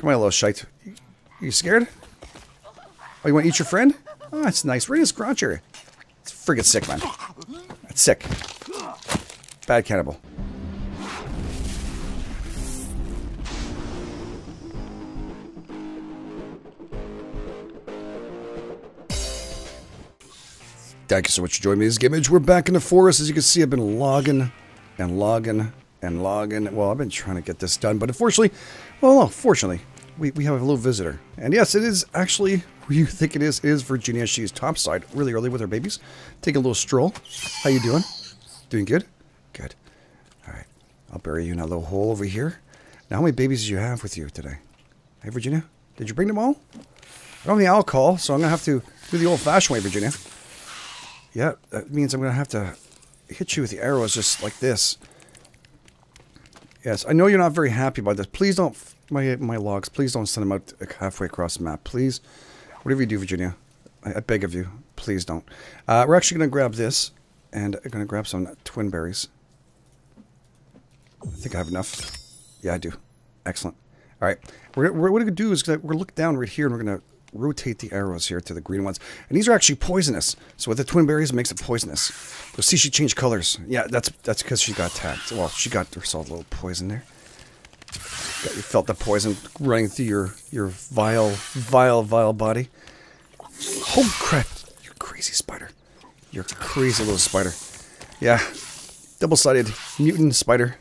Come on, little shite. You scared? Oh, you want to eat your friend? Oh, that's nice. Where is area. It's friggin' sick, man. That's sick. Bad cannibal. Thank you so much for joining me this Image. We're back in the forest. As you can see, I've been logging and logging and logging. Well, I've been trying to get this done, but unfortunately, well, no, fortunately, we, we have a little visitor. And yes, it is actually who you think it is. It is Virginia. She's topside really early with her babies. Take a little stroll. How you doing? Doing good? Good. All right. I'll bury you in a little hole over here. Now, how many babies do you have with you today? Hey, Virginia? Did you bring them all? I don't have any alcohol, so I'm going to have to do the old-fashioned way, Virginia. Yeah, that means I'm going to have to hit you with the arrows just like this. Yes, I know you're not very happy about this. Please don't, my my logs, please don't send them out halfway across the map. Please, whatever you do, Virginia, I, I beg of you, please don't. Uh, we're actually going to grab this, and I'm going to grab some twin berries. I think I have enough. Yeah, I do. Excellent. All right, we're, we're, what we're going to do is we're going to look down right here, and we're going to rotate the arrows here to the green ones. And these are actually poisonous. So with the twin berries, it makes it poisonous. You'll see she changed colors. Yeah, that's that's because she got tagged. Well, she got herself a little poison there. Got, you felt the poison running through your, your vile, vile, vile body. Oh, crap. You crazy spider. You're crazy little spider. Yeah. Double-sided mutant spider.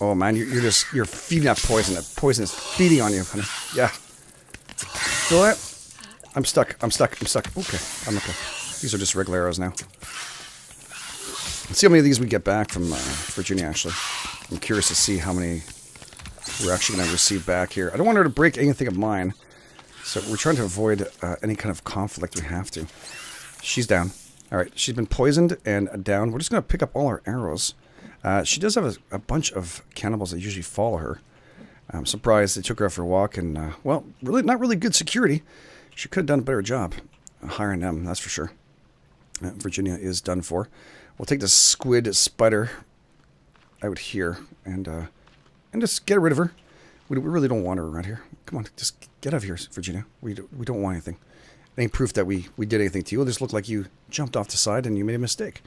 Oh, man, you're, you're just, you're feeding that poison. That poison is feeding on you, honey. Yeah. Feel it. I'm stuck. I'm stuck. I'm stuck. Okay. I'm okay. These are just regular arrows now. Let's see how many of these we get back from uh, Virginia, actually. I'm curious to see how many we're actually going to receive back here. I don't want her to break anything of mine. So we're trying to avoid uh, any kind of conflict we have to. She's down. All right. She's been poisoned and down. We're just going to pick up all our arrows. Uh, she does have a, a bunch of cannibals that usually follow her. I'm surprised they took her out for a walk, and, uh, well, really not really good security. She could have done a better job hiring them, that's for sure. Uh, Virginia is done for. We'll take the squid spider out here and uh, and just get rid of her. We, we really don't want her around here. Come on, just get out of here, Virginia. We, do, we don't want anything. Any proof that we, we did anything to you. It just looked like you jumped off the side and you made a mistake.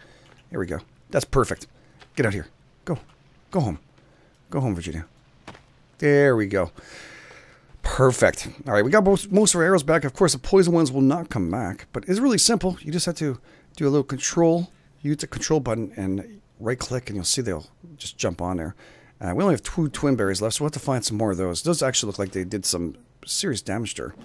Here we go. That's perfect. Get out here. Go. Go home. Go home, Virginia. There we go. Perfect. All right, we got most, most of our arrows back. Of course, the poison ones will not come back, but it's really simple. You just have to do a little control, use the control button, and right click, and you'll see they'll just jump on there. Uh, we only have two twin berries left, so we'll have to find some more of those. Those actually look like they did some serious damage to her.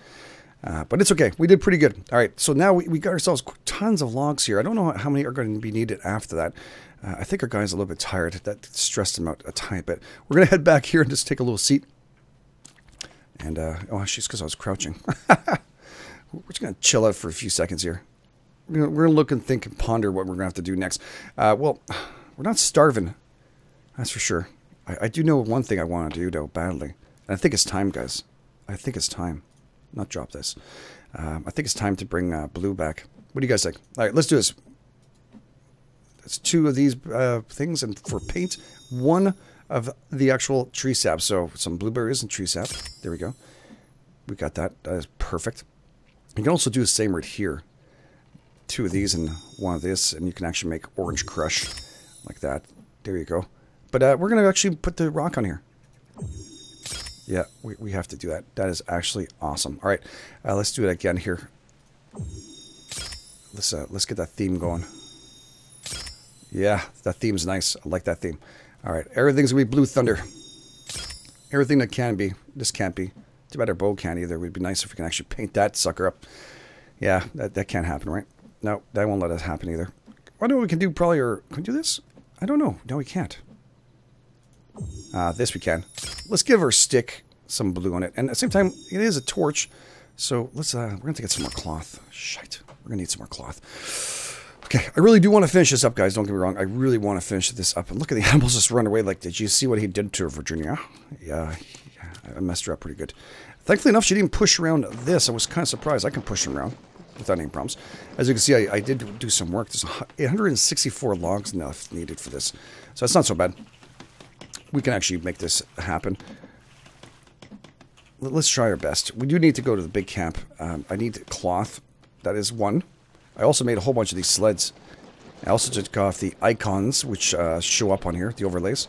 Uh, but it's okay. We did pretty good. All right, so now we, we got ourselves tons of logs here. I don't know how many are going to be needed after that. Uh, I think our guy's a little bit tired. That stressed him out a tiny bit. We're going to head back here and just take a little seat. And, uh, oh, she's because I was crouching. we're just going to chill out for a few seconds here. We're going to look and think and ponder what we're going to have to do next. Uh, well, we're not starving. That's for sure. I, I do know one thing I want to do, though, badly. And I think it's time, guys. I think it's time. Not drop this. Um, I think it's time to bring uh, Blue back. What do you guys think? All right, let's do this. That's two of these uh, things, and for paint, one of the actual tree sap. So some blueberries and tree sap. There we go. We got that. That is perfect. You can also do the same right here. Two of these and one of this, and you can actually make orange crush like that. There you go. But uh, we're going to actually put the rock on here. Yeah, we, we have to do that. That is actually awesome. All right, uh, let's do it again here. Let's uh, let's get that theme going. Yeah, that theme's nice. I like that theme. All right, everything's gonna be Blue Thunder. Everything that can be. This can't be. Too bad our bow can't either. It would be nice if we can actually paint that sucker up. Yeah, that, that can't happen, right? No, that won't let us happen either. I know what we can do probably, or can we do this? I don't know. No, we can't. Ah, uh, this we can. Let's give our stick some blue on it. And at the same time, it is a torch. So let's, uh, we're going to get some more cloth. Shite. We're going to need some more cloth. Okay, I really do want to finish this up, guys. Don't get me wrong. I really want to finish this up. And look at the animals just run away. Like, did you see what he did to Virginia? Yeah, yeah, I messed her up pretty good. Thankfully enough, she didn't push around this. I was kind of surprised. I can push them around without any problems. As you can see, I, I did do some work. There's 864 logs enough needed for this. So it's not so bad. We can actually make this happen. let's try our best. We do need to go to the big camp. Um, I need cloth. That is one. I also made a whole bunch of these sleds. I also took off the icons, which uh, show up on here, the overlays.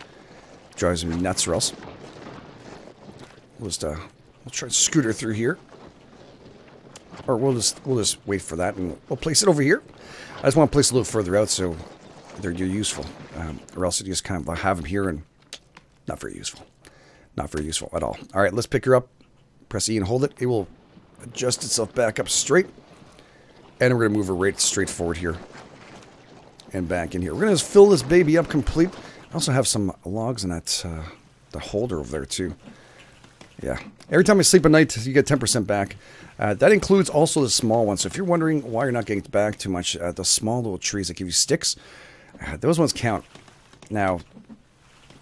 Drives me nuts or else. We'll just, uh, we'll try to scooter through here. Or we'll just, we'll just wait for that and we'll place it over here. I just want to place it a little further out so they're useful. Um, or else you just kind of have them here and not very useful. Not very useful at all. All right, let's pick her up. Press E and hold it. It will adjust itself back up straight. And we're going to move her right straight forward here. And back in here. We're going to just fill this baby up complete. I also have some logs in that uh, the holder over there too. Yeah. Every time I sleep at night, you get 10% back. Uh, that includes also the small ones. So if you're wondering why you're not getting back too much, uh, the small little trees that give you sticks, uh, those ones count. Now,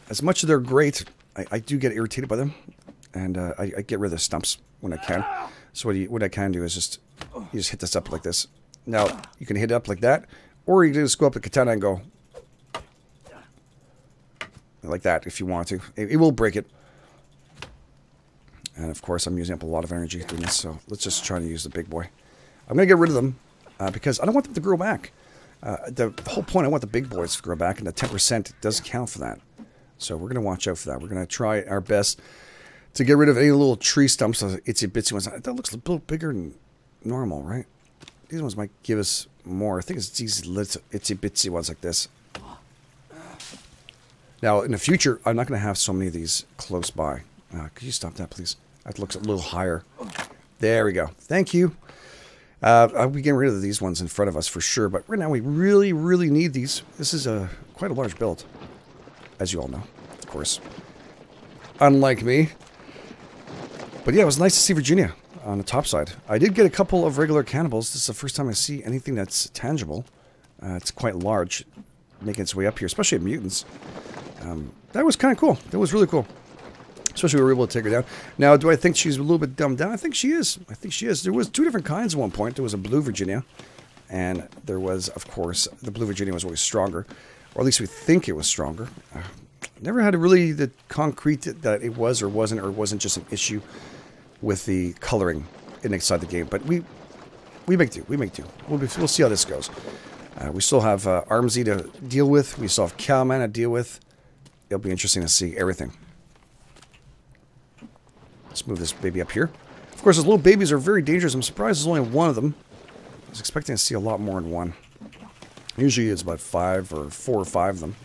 as much as they're great, I, I do get irritated by them, and uh, I, I, get rid of the stumps when I can. So what, you, what I can do is just you just hit this up like this. Now you can hit it up like that, or you can just go up the katana and go like that if you want to. It, it will break it. And of course, I'm using up a lot of energy doing this, so let's just try to use the big boy. I'm going to get rid of them uh, because I don't want them to grow back. Uh, the whole point, I want the big boys to grow back, and the 10% does count for that. So we're going to watch out for that. We're going to try our best to get rid of any little tree stumps, those itsy bitsy ones. That looks a little bigger than normal, right? These ones might give us more. I think it's these little itsy bitsy ones like this. Now, in the future, I'm not going to have so many of these close by. Uh, could you stop that, please? That looks a little higher. There we go. Thank you. Uh, I'll be getting rid of these ones in front of us for sure, but right now we really, really need these. This is a quite a large build as you all know, of course. Unlike me. But yeah, it was nice to see Virginia on the top side. I did get a couple of regular cannibals. This is the first time I see anything that's tangible. Uh, it's quite large, making its way up here, especially at mutants. Um, that was kind of cool. That was really cool. Especially we were able to take her down. Now, do I think she's a little bit dumbed down? I think she is. I think she is. There was two different kinds at one point. There was a blue Virginia, and there was, of course, the blue Virginia was always stronger or at least we think it was stronger. Uh, never had really the concrete that it was or wasn't, or wasn't just an issue with the coloring inside the game. But we we make do. We make do. We'll, be, we'll see how this goes. Uh, we still have uh, Armsy to deal with. We still have Cowman to deal with. It'll be interesting to see everything. Let's move this baby up here. Of course, those little babies are very dangerous. I'm surprised there's only one of them. I was expecting to see a lot more in one. Usually it's about five or four or five of them,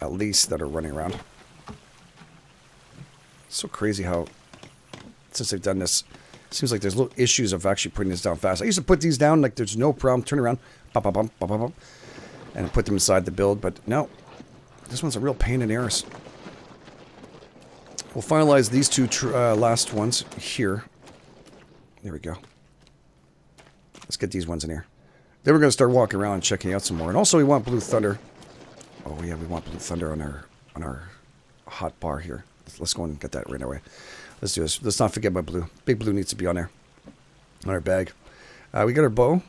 at least, that are running around. It's so crazy how, since they've done this, seems like there's little issues of actually putting this down fast. I used to put these down like there's no problem, turn around, and put them inside the build, but no, this one's a real pain in the arse. We'll finalize these two uh, last ones here. There we go. Let's get these ones in here. Then we're going to start walking around and checking out some more. And also we want Blue Thunder. Oh yeah, we want Blue Thunder on our on our hot bar here. Let's go and get that right away. Let's do this. Let's not forget about Blue. Big Blue needs to be on there. On our bag. Uh, we got our bow.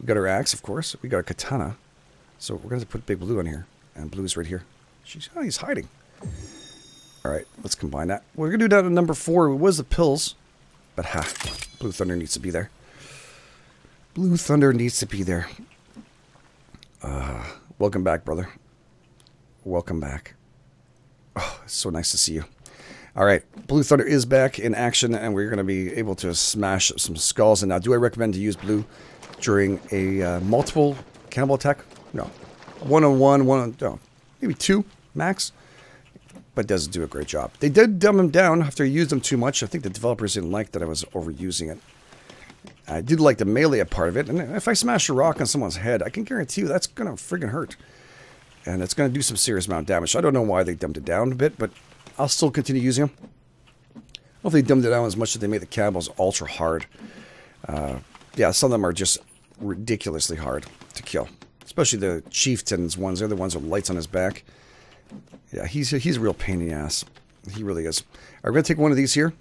We got our axe, of course. We got our katana. So we're going to put Big Blue on here. And Blue's right here. She's, oh, he's hiding. All right, let's combine that. We're going to do down to number four. It was the pills. But ha, Blue Thunder needs to be there. Blue Thunder needs to be there. Uh, welcome back, brother. Welcome back. Oh, it's so nice to see you. All right, Blue Thunder is back in action, and we're going to be able to smash some skulls. And now, do I recommend to use Blue during a uh, multiple cannibal attack? No. One on one, one on, no, maybe two max, but doesn't do a great job. They did dumb him down after I used them too much. I think the developers didn't like that I was overusing it. I did like the melee part of it, and if I smash a rock on someone's head, I can guarantee you that's going to friggin' hurt. And it's going to do some serious amount of damage. I don't know why they dumbed it down a bit, but I'll still continue using them. They dumbed it down as much as they made the cannibals ultra hard. Uh, yeah, some of them are just ridiculously hard to kill. Especially the chieftains ones. They're the ones with lights on his back. Yeah, he's, he's a real pain in the ass. He really is. Right, we're going to take one of these here.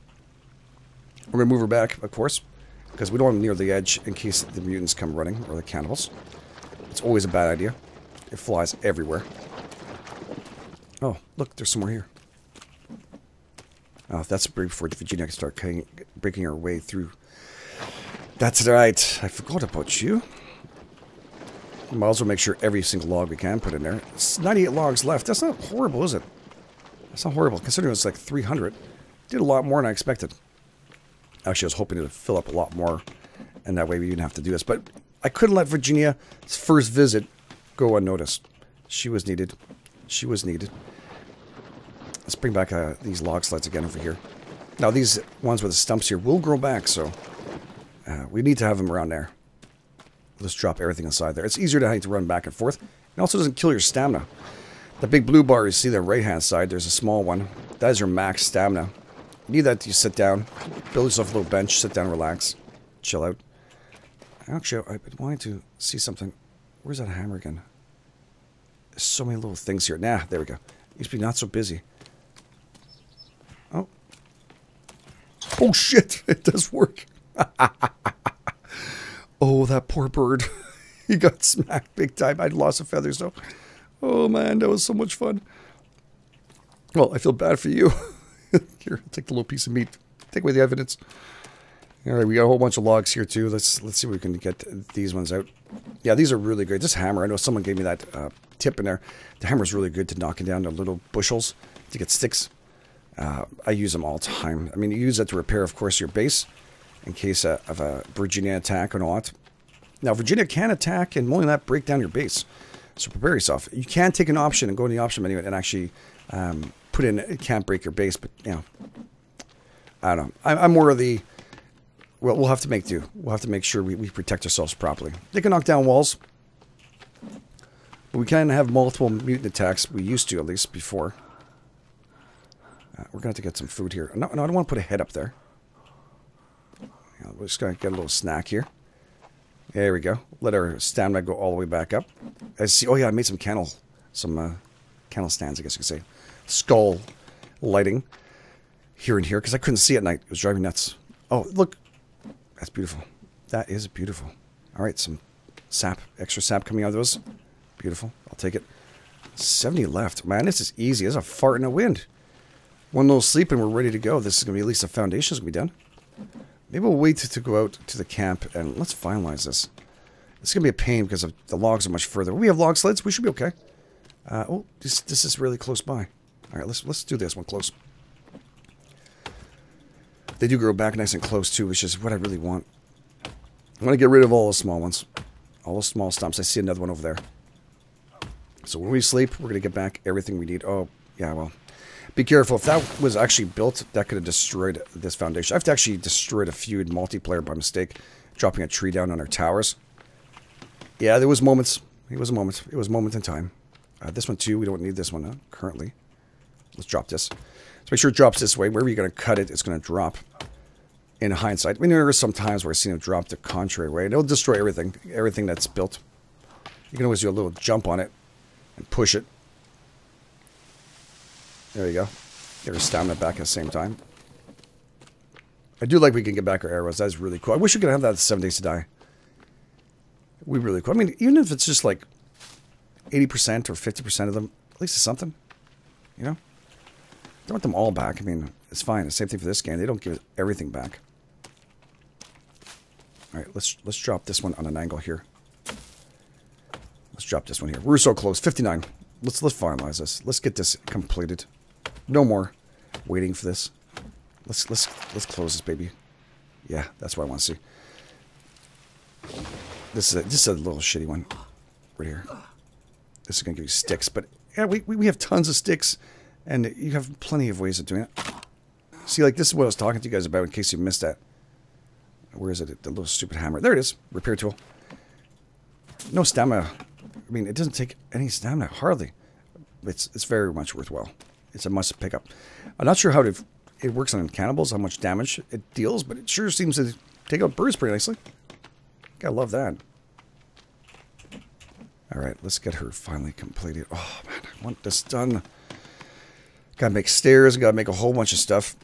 We're going to move her back, of course. Because we don't want them near the edge in case the mutants come running, or the cannibals. It's always a bad idea. It flies everywhere. Oh, look, there's some more here. Oh, that's before Virginia can start breaking her way through. That's right. I forgot about you. Might as well make sure every single log we can put in there. It's 98 logs left. That's not horrible, is it? That's not horrible, considering it's like 300. Did a lot more than I expected. Actually, I was hoping to fill up a lot more, and that way we didn't have to do this. But I couldn't let Virginia's first visit go unnoticed. She was needed. She was needed. Let's bring back uh, these log sleds again over here. Now, these ones with the stumps here will grow back, so uh, we need to have them around there. Let's drop everything inside there. It's easier to have to run back and forth. It also doesn't kill your stamina. The big blue bar you see the right-hand side, there's a small one. That is your max stamina. You need that to sit down, build yourself a little bench, sit down, relax, chill out. Actually, I've been wanting to see something. Where's that hammer again? There's so many little things here. Nah, there we go. Used to be not so busy. Oh, shit. It does work. oh, that poor bird. he got smacked big time. I'd lost a feather, so... Oh, man, that was so much fun. Well, I feel bad for you. here, take the little piece of meat. Take away the evidence. All right, we got a whole bunch of logs here too. Let's let's see if we can get these ones out. Yeah, these are really great. This hammer, I know someone gave me that uh, tip in there. The hammer is really good to knocking down the little bushels to get sticks. Uh, I use them all the time. I mean, you use that to repair, of course, your base in case uh, of a Virginia attack or not. Now, Virginia can attack and more than that, break down your base. So prepare yourself. You can take an option and go in the option menu and actually um, put in it can't break your base, but you know, I don't know. I, I'm more of the well, we'll have to make do. We'll have to make sure we, we protect ourselves properly. They can knock down walls. But we can have multiple mutant attacks. We used to, at least, before. Uh, we're going to have to get some food here. No, no I don't want to put a head up there. Yeah, we're just going to get a little snack here. There we go. Let our stamina go all the way back up. I see. Oh, yeah, I made some candle. Some uh, candle stands, I guess you could say. Skull lighting here and here because I couldn't see at night. It was driving nuts. Oh, look. That's beautiful. That is beautiful. All right, some sap, extra sap coming out of those. Beautiful. I'll take it. 70 left. Man, this is easy. There's a fart in the wind. One little sleep and we're ready to go. This is going to be at least the foundation's going to be done. Maybe we'll wait to, go out to the camp and let's finalize this. It's going to be a pain because of the logs are much further. We have log sleds. We should be okay. Uh, oh, this, this is really close by. All right, let's let's do this one close. They do grow back nice and close too, which is what I really want. I want to get rid of all the small ones. All the small stumps. I see another one over there. So when we sleep, we're going to get back everything we need. Oh, yeah, well. Be careful. If that was actually built, that could have destroyed this foundation. I've actually destroyed a in multiplayer by mistake, dropping a tree down on our towers. Yeah, there was moments. It was a moment. It was a moment in time. Uh, this one too. We don't need this one currently. Let's drop this. So make sure it drops this way. Wherever you're going to cut it, it's going to drop. In hindsight, I mean, there are some times where I've seen it drop the contrary way. It'll destroy everything, everything that's built. You can always do a little jump on it and push it. There you go. Get our stamina back at the same time. I do like we can get back our arrows. That's really cool. I wish we could have that seven days to die. We really cool. I mean, even if it's just like 80% or 50% of them, at least it's something. You know? Don't want them all back. I mean, it's fine. The same thing for this game. They don't give everything back. All right, let's let's drop this one on an angle here. Let's drop this one here. We're so close. 59. Let's let's finalize this. Let's get this completed. No more waiting for this. Let's let's let's close this baby. Yeah, that's what I want to see. This is a, this is a little shitty one right here. This is gonna give you sticks, but yeah, we we have tons of sticks. And you have plenty of ways of doing it. See, like, this is what I was talking to you guys about in case you missed that. Where is it? The little stupid hammer. There it is. Repair tool. No stamina. I mean, it doesn't take any stamina. Hardly. It's, it's very much worthwhile. It's a must pick up. I'm not sure how to, it works on cannibals, how much damage it deals, but it sure seems to take out birds pretty nicely. Gotta love that. Alright, let's get her finally completed. Oh, man, I want this done. Gotta make stairs, gotta make a whole bunch of stuff.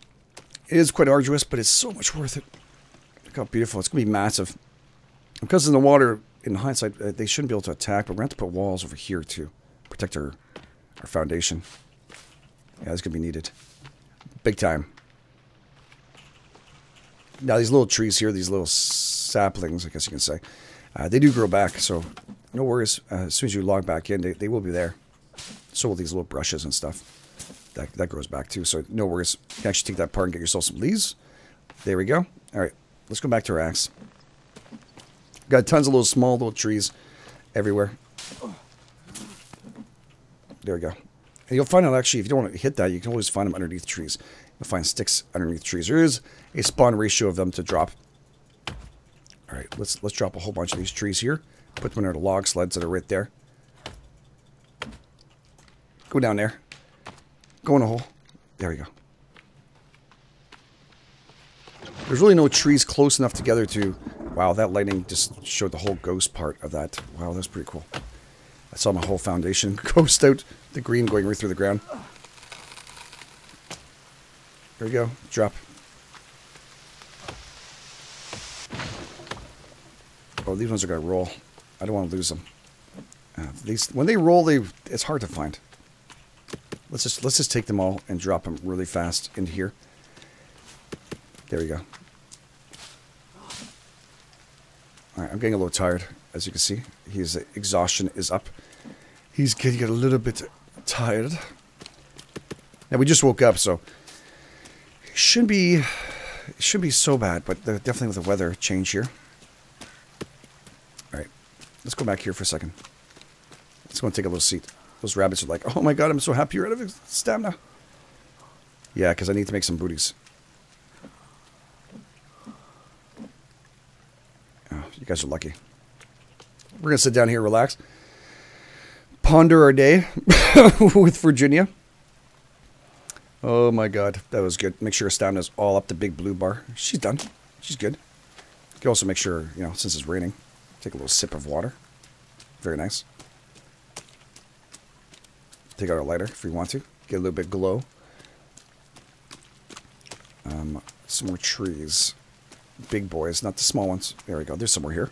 It is quite arduous, but it's so much worth it. Look how beautiful. It's gonna be massive. Because in the water, in hindsight, uh, they shouldn't be able to attack, but we're to have to put walls over here to protect our, our foundation. Yeah, it's going to be needed. Big time. Now these little trees here, these little saplings, I guess you can say, uh, they do grow back. So no worries. Uh, as soon as you log back in, they, they will be there. So will these little brushes and stuff. That, that grows back too. So no worries. You can actually take that apart and get yourself some leaves. There we go. All right, let's go back to our axe. Got tons of little small little trees everywhere. There we go. And you'll find out actually, if you don't want to hit that, you can always find them underneath trees. You'll find sticks underneath trees. There is a spawn ratio of them to drop. All right, let's let's drop a whole bunch of these trees here. Put them in the log sleds that are right there. Go down there. Go in a hole. There we go. There's really no trees close enough together to... Wow, that lighting just showed the whole ghost part of that. Wow, that's pretty cool. I saw my whole foundation ghost out. The green going right through the ground. There we go. Drop. Oh, these ones are going to roll. I don't want to lose them. Uh, these when they roll, they it's hard to find. Let's just let's just take them all and drop them really fast into here. There we go. All right, I'm getting a little tired, as you can see. His exhaustion is up. He's getting a little bit tired. Now we just woke up, so it shouldn't be shouldn't be so bad, but definitely with the weather change here. All right, let's go back here for a second. Let's go and take a little seat. Those rabbits are like, oh my god, I'm so happy you're out of stamina. Yeah, because I need to make some booties. Oh, you guys are lucky. We're going to sit down here, relax, ponder our day with Virginia. Oh my god, that was good. Make sure stamina's all up the big blue bar. She's done. She's good. You can also make sure, you know, since it's raining, take a little sip of water. Very nice. Take out a lighter if you want to. Get a little bit glow. Um, some more trees. Big boys, not the small ones. There we go. There's somewhere here.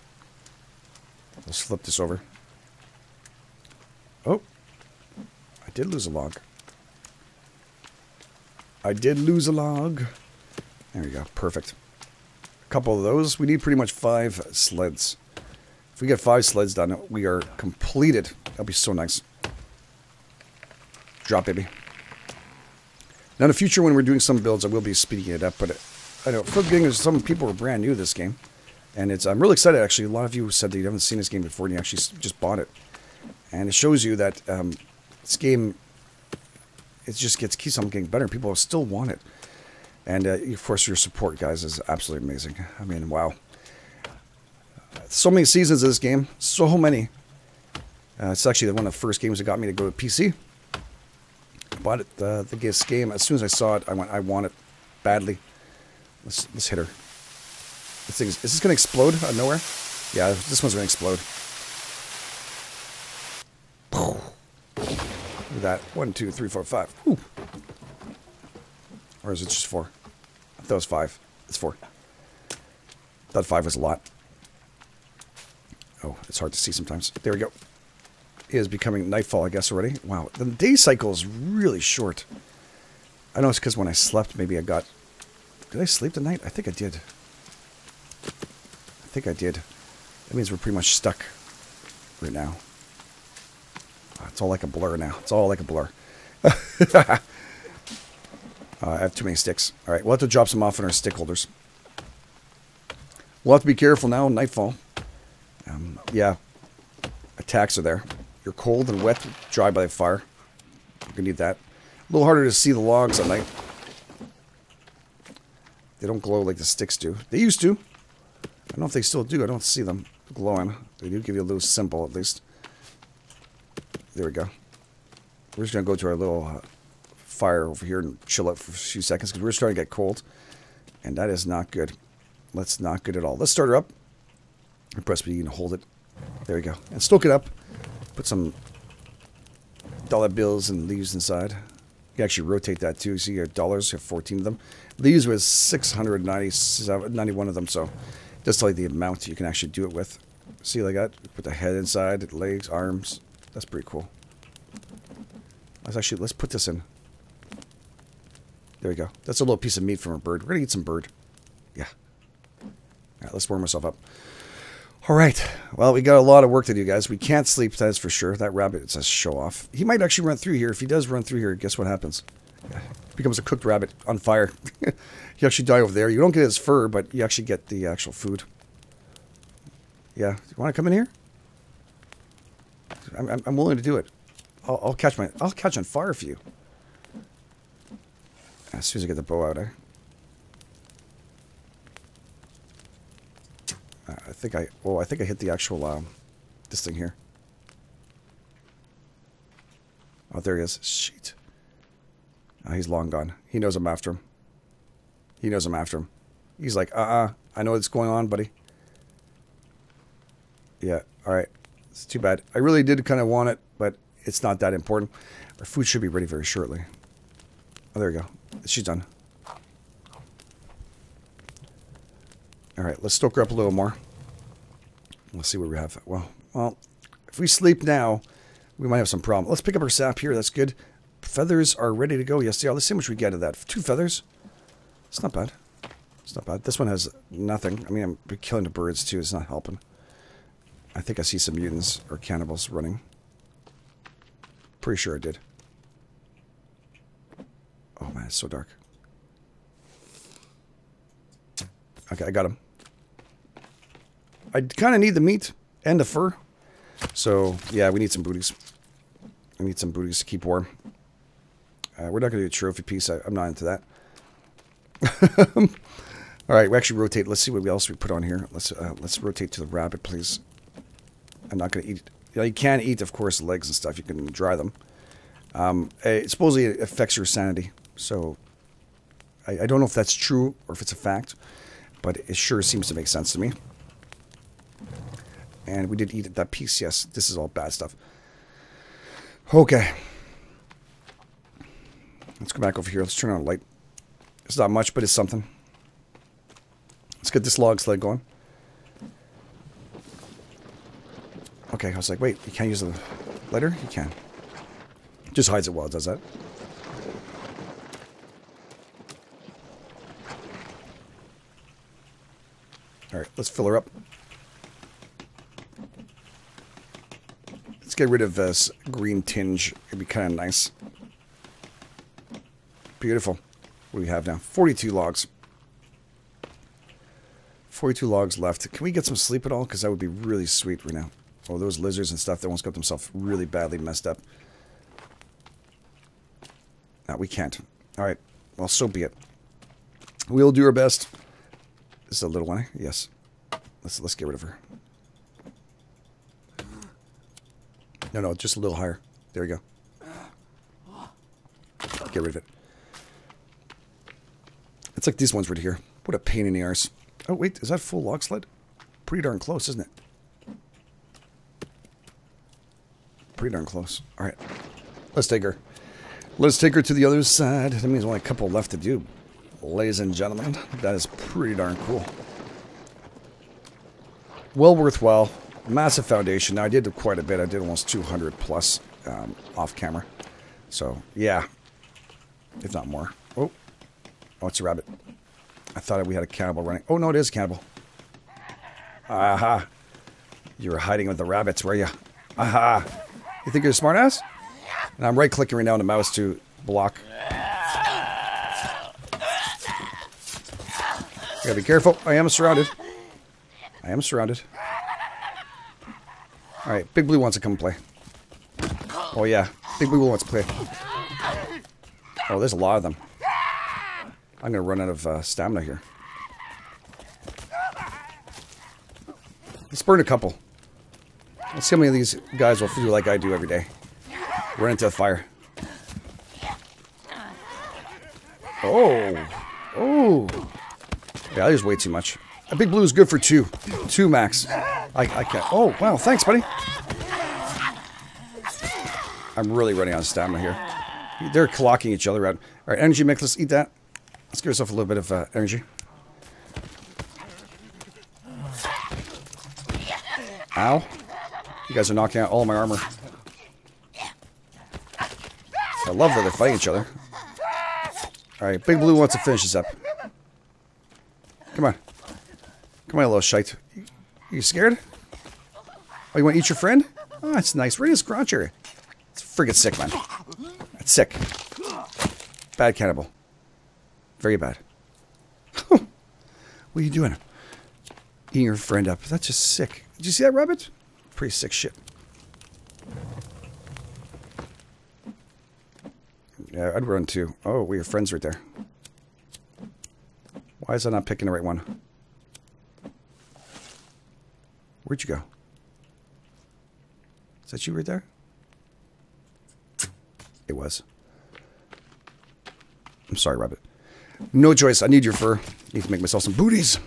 Let's flip this over. Oh. I did lose a log. I did lose a log. There we go. Perfect. A couple of those. We need pretty much five sleds. If we get five sleds done, we are completed. That'll be so nice. Drop, baby. Now, in the future, when we're doing some builds, I will be speeding it up. But I know for being some people are brand new to this game, and it's I'm really excited. Actually, a lot of you said that you haven't seen this game before, and you actually just bought it, and it shows you that um, this game it just gets keeps on getting better. And people still want it, and uh, of course, your support, guys, is absolutely amazing. I mean, wow, so many seasons of this game, so many. Uh, it's actually one of the first games that got me to go to PC bought it uh, the game as soon as I saw it. I went, I want it badly. Let's let's hit her. This thing is, is this gonna explode out of nowhere? Yeah, this one's gonna explode. Look at that. One, two, three, four, five. Ooh. Or is it just four? I thought it was five. It's four. Thought five was a lot. Oh, it's hard to see sometimes. There we go is becoming nightfall, I guess, already. Wow, the day cycle is really short. I know it's because when I slept, maybe I got... Did I sleep tonight? I think I did. I think I did. That means we're pretty much stuck right now. it's all like a blur now. It's all like a blur. uh, I have too many sticks. All right, we'll have to drop some off in our stick holders. We'll have to be careful now. Nightfall. Um, yeah, attacks are there. You're cold and wet, dry by the fire. You're gonna need that. A little harder to see the logs at night. They don't glow like the sticks do. They used to. I don't know if they still do. I don't see them glowing. They do give you a little symbol at least. There we go. We're just gonna go to our little uh, fire over here and chill out for a few seconds because we're starting to get cold, and that is not good. That's not good at all. Let's start her up. And Press B and hold it. There we go. And stoke it up. Put some dollar bills and leaves inside. You actually rotate that too. See you your dollars, you have 14 of them. Leaves was 691 of them, so just like the amount you can actually do it with. See like that? Put the head inside, legs, arms. That's pretty cool. Let's actually, let's put this in. There we go. That's a little piece of meat from a bird. We're going to eat some bird. Yeah. right, let's warm myself up. All right. Well, we got a lot of work to do, guys. We can't sleep, that's for sure. That rabbit, it's a show off. He might actually run through here. If he does run through here, guess what happens? Becomes a cooked rabbit on fire. he actually die over there. You don't get his fur, but you actually get the actual food. Yeah. You want to come in here? I'm, I'm, willing to do it. I'll, I'll catch my. I'll catch on fire for you. As soon as I get the bow out, eh? Uh, I think I. Oh, I think I hit the actual. Um, this thing here. Oh, there he is. Shit. Oh, he's long gone. He knows I'm after him. He knows I'm after him. He's like, uh-uh. I know what's going on, buddy. Yeah. All right. It's too bad. I really did kind of want it, but it's not that important. Our food should be ready very shortly. Oh, there we go. She's done. All right, let's stoke her up a little more. Let's see what we have. Well, well, if we sleep now, we might have some problem. Let's pick up our sap here. That's good. Feathers are ready to go. Yes, they are. Let's see how much we get of that. Two feathers. It's not bad. It's not bad. This one has nothing. I mean, I'm killing the birds too. It's not helping. I think I see some mutants or cannibals running. Pretty sure I did. Oh man, it's so dark. Okay, I got him. I kind of need the meat and the fur. So, yeah, we need some booties. We need some booties to keep warm. Uh, we're not going to do a trophy piece. I, am not into that. All right, we actually rotate. Let's see what else we put on here. Let's uh, let's rotate to the rabbit, please. I'm not going to eat. You, know, you can eat, of course, legs and stuff. You can dry them. Um, it, supposedly, affects your sanity. So, I, I don't know if that's true or if it's a fact, but it sure seems to make sense to me. And we did eat that piece. Yes, this is all bad stuff. Okay. Let's go back over here. Let's turn on a light. It's not much, but it's something. Let's get this log sled going. Okay, I was like, wait, you can't use the lighter? You can. Just hides it while it does that. Alright, let's fill her up. Let's get rid of this green tinge. It'd be kind of nice. Beautiful. What do we have now? 42 logs. 42 logs left. Can we get some sleep at all? Because that would be really sweet right now. Oh, those lizards and stuff, they almost got themselves really badly messed up. No, we can't. All right. Well, so be it. We'll do our best. This is a little one, eh? Yes. Let's let's get rid of her. No, no, just a little higher. There we go. Get rid of it. It's like these ones right here. What a pain in the arse. Oh, wait, is that full log sled? Pretty darn close, isn't it? Pretty darn close. All right. Let's take her. Let's take her to the other side. That means only a couple left to do. Ladies and gentlemen, that is pretty darn cool. Well worthwhile. Massive foundation. Now, I did quite a bit. I did almost 200 plus um, off camera. So, yeah. If not more. Oh, Oh, it's a rabbit. I thought we had a cannibal running. Oh, no, it is a cannibal. Aha. You were hiding with the rabbits, were you? Aha. You think you're a smartass? And I'm right-clicking right now on the mouse to block. Gotta be careful. I am surrounded. I am surrounded. Alright, Big Blue wants to come play. Oh, yeah. Big Blue wants to play. Oh, there's a lot of them. I'm to run out of uh, stamina here. Let's burn a couple. Let's see how many of these guys will do like I do every day. Run into the fire. Oh. Oh. Yeah, I use way too much. A big blue is good for two. Two max. I, I can't. Oh, wow. Thanks, buddy. I'm really running out of stamina here. They're clocking each other out. All right, energy. Let's eat that. Let's give yourself a little bit of uh, energy. Ow. You guys are knocking out all my armor. I love that they're fighting each other. Alright, Big Blue wants to finish this up. Come on. Come on, little shite. You scared? Oh, you want to eat your friend? Oh, that's nice. Where is Scruncher? It's friggin' sick, man. That's sick. Bad cannibal. Very bad. what are you doing? Eating your friend up. That's just sick. Did you see that rabbit? Pretty sick shit. Yeah, I'd run too. Oh, we have friends right there. Why is I not picking the right one? Where'd you go? Is that you right there? It was. I'm sorry, Rabbit. No choice. I need your fur. Need to make myself some booties.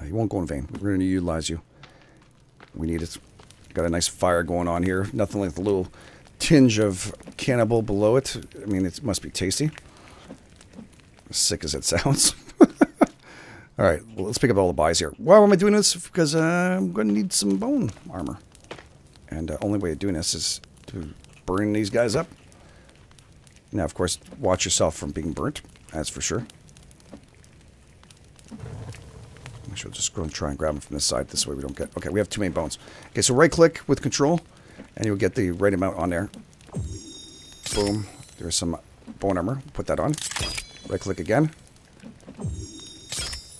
Uh, you won't go in vain. We're going to utilize you. We need it. Got a nice fire going on here. Nothing like the little tinge of cannibal below it. I mean, it must be tasty. As sick as it sounds. all right, well, let's pick up all the buys here. Why am I doing this? Because uh, I'm going to need some bone armor. And the uh, only way of doing this is to burn these guys up. Now, of course, watch yourself from being burnt. That's for sure. I should just go and try and grab them from this side. This way we don't get... Okay, we have too many bones. Okay, so right-click with control, and you'll get the right amount on there. Boom. There's some bone armor. Put that on. Right-click again.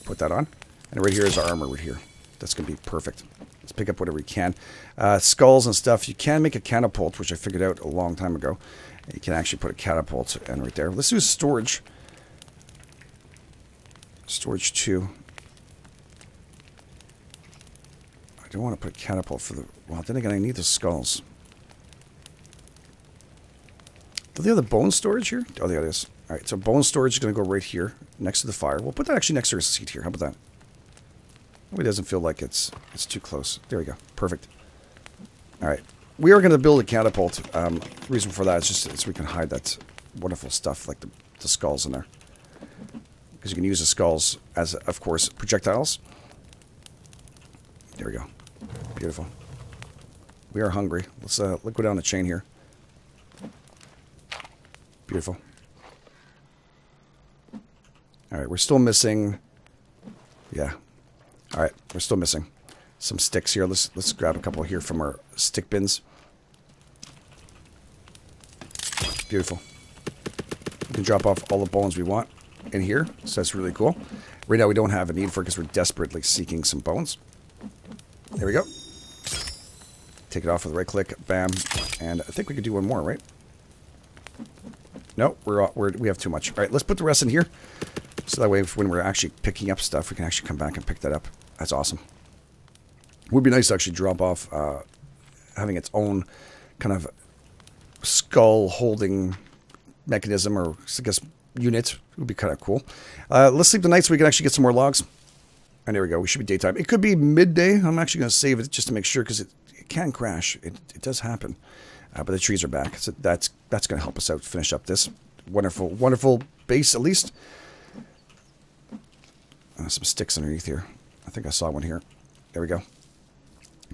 Put that on. And right here is our armor right here. That's going to be perfect. Let's pick up whatever we can. Uh, skulls and stuff. You can make a catapult, which I figured out a long time ago. You can actually put a catapult in right there. Let's do storage. Storage 2. I don't want to put a catapult for the... Well, then again, I need the skulls. Do they have the bone storage here? Oh, there it is. All right, so bone storage is going to go right here, next to the fire. We'll put that actually next to our seat here. How about that? It doesn't feel like it's it's too close. There we go. Perfect. All right. We are going to build a catapult. Um, reason for that is just so we can hide that wonderful stuff like the, the skulls in there. Because you can use the skulls as, of course, projectiles. There we go. Beautiful. We are hungry. Let's, uh, let's go down the chain here. Beautiful. All right, we're still missing... Yeah, all right, we're still missing some sticks here. Let's let's grab a couple here from our stick bins. Beautiful. We can drop off all the bones we want in here, so that's really cool. Right now we don't have a need for it because we're desperately seeking some bones. There we go. Take it off with a right click, bam, and I think we could do one more, right? No, we're, we're we have too much. All right, let's put the rest in here, so that way when we're actually picking up stuff, we can actually come back and pick that up. That's awesome. Would be nice to actually drop off uh, having its own kind of skull holding mechanism or I guess unit It would be kind of cool. Uh, let's sleep the night so we can actually get some more logs. And there we go. We should be daytime. It could be midday. I'm actually going to save it just to make sure because it, it can crash. It, it does happen. Uh, but the trees are back. So that's that's going to help us out finish up this wonderful, wonderful base at least. Uh, some sticks underneath here. I think I saw one here. There we go.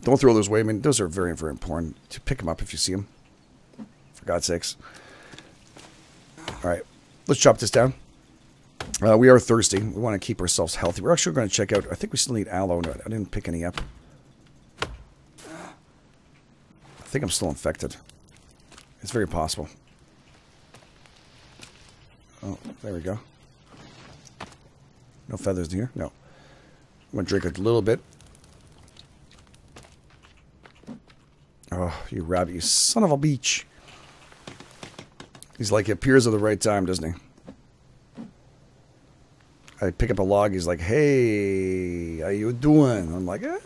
Don't throw those away. I mean, those are very, very important. To pick them up if you see them. For God's sakes. All right. Let's chop this down. Uh, we are thirsty. We want to keep ourselves healthy. We're actually going to check out... I think we still need aloe. I didn't pick any up. I think I'm still infected. It's very possible. Oh, there we go. No feathers in here? No. I'm going to drink a little bit. Oh, you rabbit, you son of a beach. He's like, he appears at the right time, doesn't he? I pick up a log, he's like, hey, how you doing? I'm like, eh.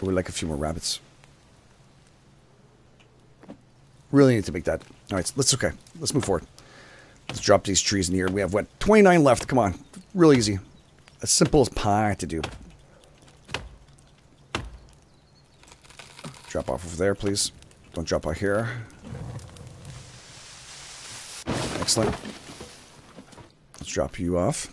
I would like a few more rabbits. Really need to make that. All right, let's, okay, let's move forward. Let's drop these trees in here. We have, what, 29 left. Come on. Real easy. As simple as pie to do. Drop off over there, please. Don't drop out here. Excellent. Let's drop you off.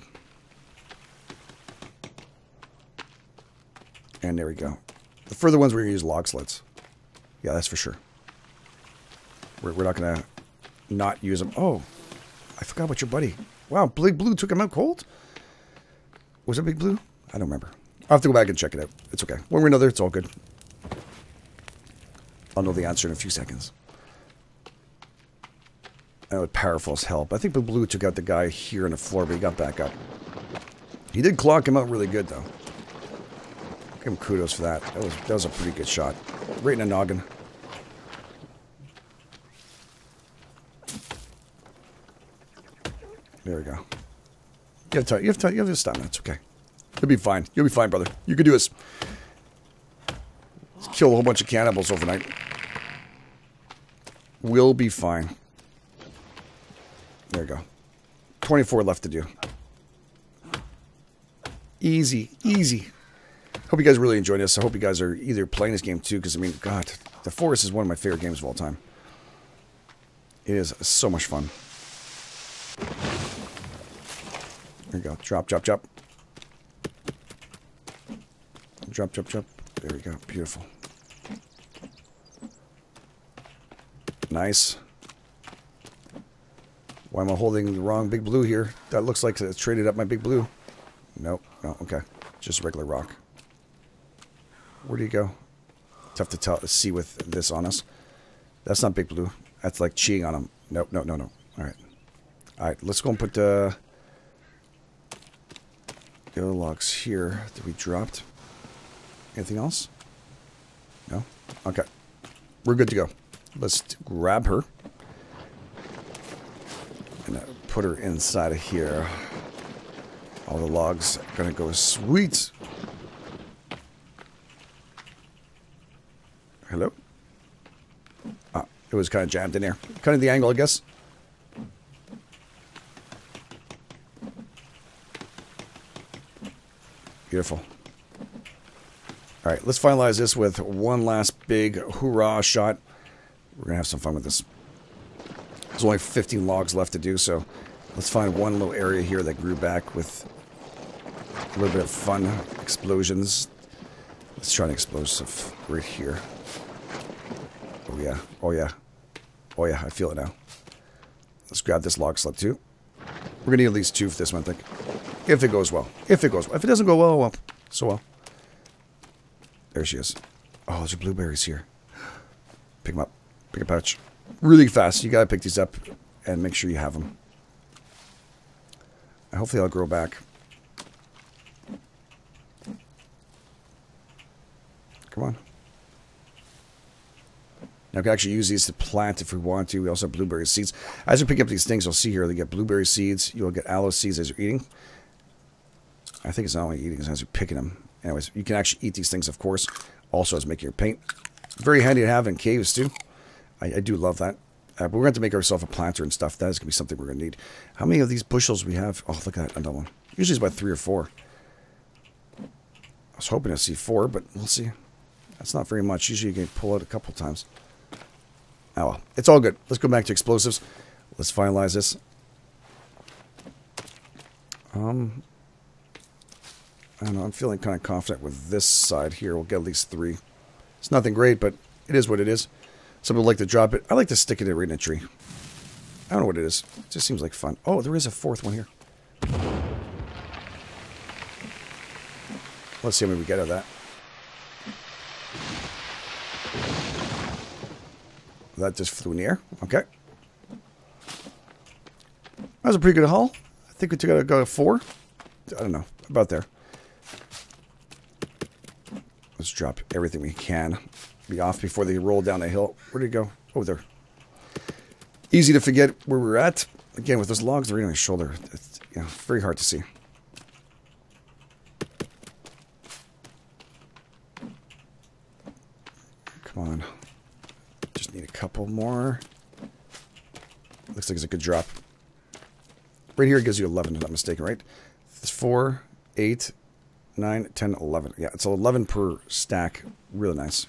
And there we go. The further ones, we're going to use log sleds. Yeah, that's for sure. We're, we're not going to not use them. Oh, I forgot about your buddy. Wow, Blue took him out cold? Was it Big Blue? I don't remember. I'll have to go back and check it out. It's okay. One way or another, it's all good. I'll know the answer in a few seconds. That was powerful as hell. I think Big Blue took out the guy here on the floor, but he got back up. He did clock him out really good, though. Give him kudos for that. That was that was a pretty good shot. Right in the noggin. There we go. You have time. You have time. You have stamina. It's okay. You'll be fine. You'll be fine, brother. You can do this. Let's kill a whole bunch of cannibals overnight. We'll be fine. There you go. 24 left to do. Easy. Easy. Hope you guys really enjoyed this. I hope you guys are either playing this game too, because I mean, God, The Forest is one of my favorite games of all time. It is so much fun. There we go. Drop, drop, drop. Drop, drop, drop. There we go. Beautiful. Nice. Why am I holding the wrong big blue here? That looks like it's traded up my big blue. Nope. No, okay. Just regular rock. Where do you go? Tough to tell, see with this on us. That's not big blue. That's like cheating on him. Nope, no, no, no. All right. All right, let's go and put uh, the other logs here that we dropped. Anything else? No? Okay. We're good to go. Let's grab her. And uh, put her inside of here. All the logs are going to go sweet. Hello? Ah, it was kind of jammed in here. Kind of the angle, I guess. Beautiful. All right, let's finalize this with one last big hoorah shot. We're going to have some fun with this. There's only 15 logs left to do, so let's find one little area here that grew back with a little bit of fun explosions. Let's try an explosive right here. Oh yeah, oh yeah, oh yeah, I feel it now. Let's grab this log slip too. We're going to need at least two for this one, I think. If it goes well. If it goes well. If it doesn't go well, well, so well. There she is. Oh, there's blueberries here. Pick them up. Pick a pouch. Really fast. You got to pick these up and make sure you have them. Hopefully I'll grow back. Come on. Now we can actually use these to plant if we want to. We also have blueberry seeds. As you pick up these things, you'll see here, they get blueberry seeds. You'll get aloe seeds as you're eating. I think it's not only eating, as you're picking them. Anyways, you can actually eat these things, of course. Also as making your paint. Very handy to have in caves, too. I, I do love that. Uh, but we're going to make ourselves a planter and stuff. That is going to be something we're going to need. How many of these bushels we have? Oh, look at that. Another one. Usually it's about three or four. I was hoping to see four, but we'll see. That's not very much. Usually you can pull it a couple times. Oh well. It's all good. Let's go back to explosives. Let's finalize this. Um, I don't know. I'm feeling kind of confident with this side here. We'll get at least three. It's nothing great, but it is what it is. Some people like to drop it. I like to stick it right in a tree. I don't know what it is. It just seems like fun. Oh, there is a fourth one here. Let's see how many we get out of that. That just flew in the air. Okay. That was a pretty good haul. I think we took out a four. I don't know. About there. Drop everything we can. Be off before they roll down the hill. Where did it go? Oh, there. Easy to forget where we're at. Again, with those logs right on my shoulder. It's you know, very hard to see. Come on. Just need a couple more. Looks like it's a good drop. Right here it gives you 11, if I'm not mistaken, right? It's 4, 8, 9, 10, 11. Yeah, it's 11 per stack. Really nice.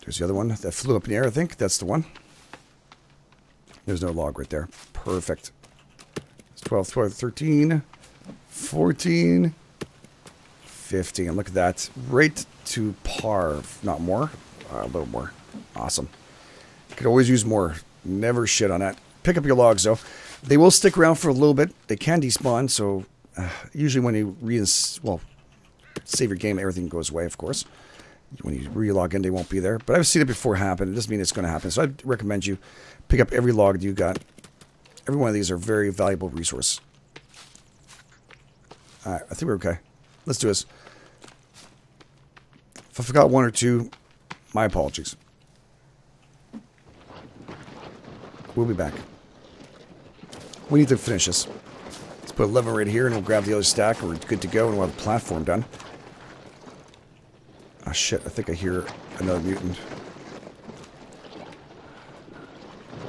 There's the other one that flew up in the air, I think. That's the one. There's no log right there. Perfect. It's 12, 12, 13, 14, 15. Look at that. Right to par, not more. Uh, a little more. Awesome. Could always use more Never shit on that. Pick up your logs, though. They will stick around for a little bit. They can despawn, so uh, usually when you reins well, save your game, everything goes away, of course. When you re-log in, they won't be there. But I've seen it before happen. It doesn't mean it's going to happen. So I'd recommend you pick up every log you got. Every one of these are very valuable resource. All right, I think we're okay. Let's do this. If I forgot one or two, my apologies. We'll be back. We need to finish this. Let's put 11 right here, and we'll grab the other stack, and we're good to go, and we'll have the platform done. Oh shit, I think I hear another mutant.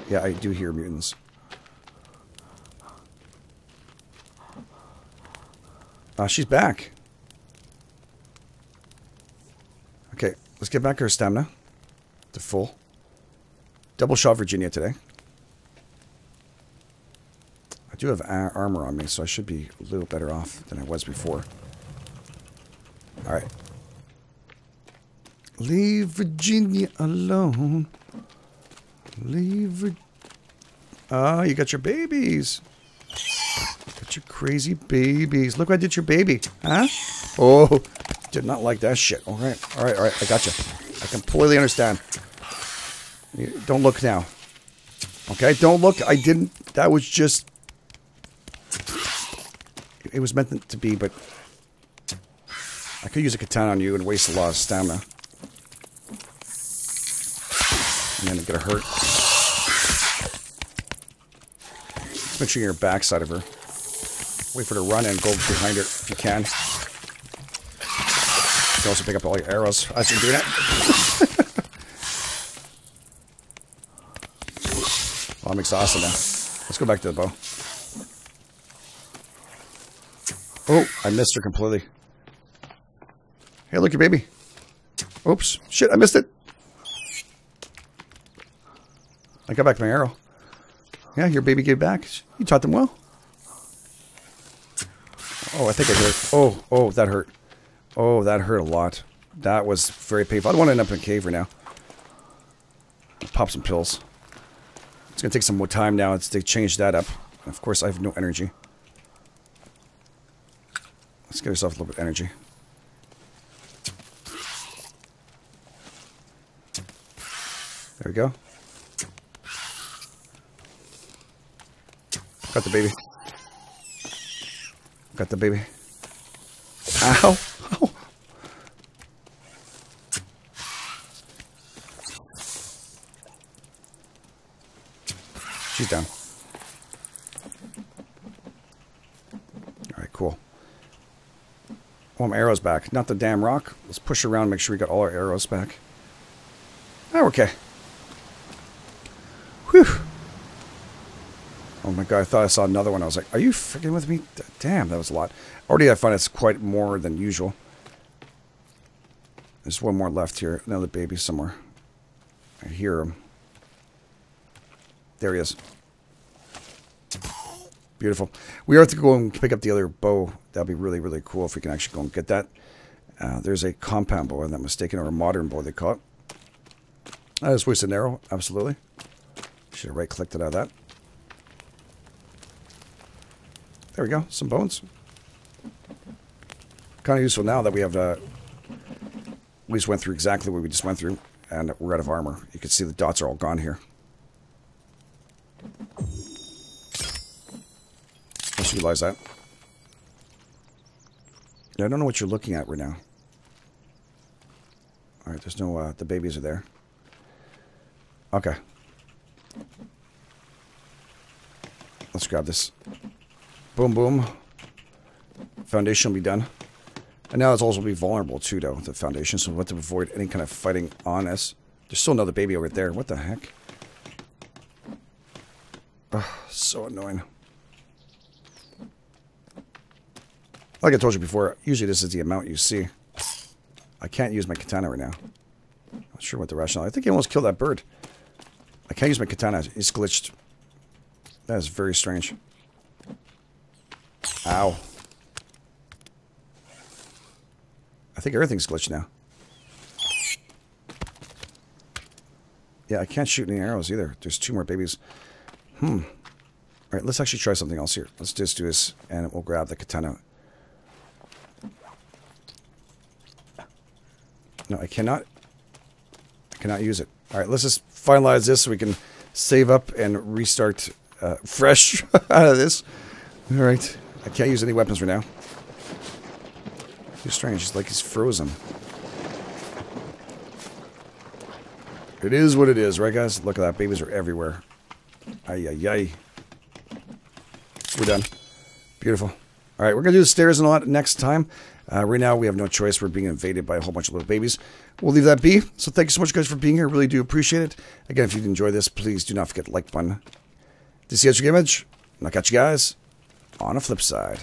Yeah, I do hear mutants. Ah, she's back. Okay, let's get back her stamina to full. Double shot Virginia today. I do have armor on me, so I should be a little better off than I was before. Alright. Leave Virginia alone. Leave Vir Ah, you got your babies. Got your crazy babies. Look what I did your baby. Huh? Oh, did not like that shit. All right, all right, all right. I got you. I completely understand. Don't look now. Okay, don't look. I didn't. That was just... It was meant to be, but... I could use a katana on you and waste a lot of stamina. And then get her hurt. Make sure you're backside of her. Wait for her to run and go behind her if you can. You can also pick up all your arrows as you're doing it. well, I'm exhausted now. Let's go back to the bow. Oh, I missed her completely. Hey, look, your baby. Oops. Shit, I missed it. I got back my arrow. Yeah, your baby gave back. You taught them well. Oh, I think I hurt. Oh, oh, that hurt. Oh, that hurt a lot. That was very painful. I don't want to end up in a cave right now. Pop some pills. It's going to take some more time now to change that up. Of course, I have no energy. Let's get ourselves a little bit of energy. There we go. Got the baby. Got the baby. Ow! Ow! She's down. Alright, cool. Arrows back. Not the damn rock. Let's push around make sure we got all our arrows back. Oh, okay. Whew. Oh my god, I thought I saw another one. I was like, are you freaking with me? Damn, that was a lot. Already I find it's quite more than usual. There's one more left here. Another baby somewhere. I hear him. There he is. Beautiful. We have to go and pick up the other bow. That'd be really, really cool if we can actually go and get that. Uh, there's a compound bow, I'm not mistaken, or a modern bow they call it. That is wasted an arrow, absolutely. Should have right-clicked it out of that. There we go, some bones. Kind of useful now that we have, uh, we just went through exactly what we just went through, and we're out of armor. You can see the dots are all gone here. Utilize that. I don't know what you're looking at right now. Alright, there's no, uh, the babies are there. Okay. Let's grab this. Boom, boom. Foundation will be done. And now it's also be vulnerable too, though, the foundation, so we have to avoid any kind of fighting on us. There's still another baby over there. What the heck? Ugh, so annoying. Like I told you before, usually this is the amount you see. I can't use my katana right now. Not sure what the rationale. I think he almost killed that bird. I can't use my katana. It's glitched. That is very strange. Ow. I think everything's glitched now. Yeah, I can't shoot any arrows either. There's two more babies. Hmm. All right, let's actually try something else here. Let's just do this, and we'll grab the katana. No, I cannot. I cannot use it. All right, let's just finalize this so we can save up and restart uh, fresh out of this. All right. I can't use any weapons right now. Too strange. It's like he's frozen. It is what it is, right, guys? Look at that. Babies are everywhere. Ay, ay, ay. We're done. Beautiful. All right, we're going to do the stairs and all that next time. Uh, right now, we have no choice. We're being invaded by a whole bunch of little babies. We'll leave that be. So thank you so much, guys, for being here. Really do appreciate it. Again, if you did enjoy this, please do not forget the like button. To see extra image, and I'll catch you guys on the flip side.